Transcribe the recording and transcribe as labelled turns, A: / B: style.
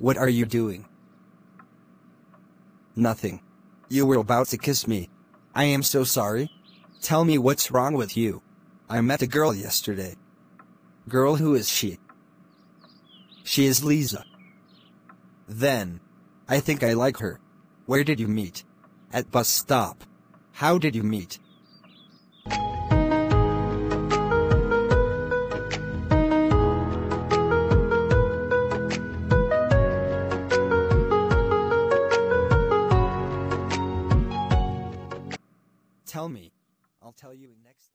A: What are you doing? Nothing. You were about to kiss me. I am so sorry. Tell me what's wrong with you. I met a girl yesterday. Girl, who is she? She is Lisa. Then, I think I like her. Where did you meet? At bus stop. How did you meet? Tell me. I'll tell you in next.